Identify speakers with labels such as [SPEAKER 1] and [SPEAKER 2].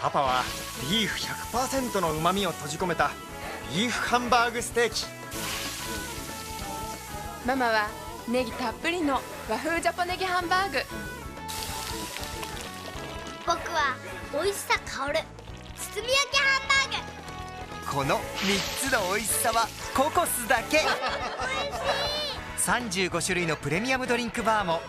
[SPEAKER 1] パパはビーフ100%の旨みを閉じ込めたビーフハンバーグステーキ。
[SPEAKER 2] ママはネギたっぷりの和風ジャポネギハンバーグ。
[SPEAKER 3] 僕は美味しさ香る包み焼きハンバーグ。
[SPEAKER 4] この3つの美味しさはココスだけ。35種類のプレミアムドリンクバーも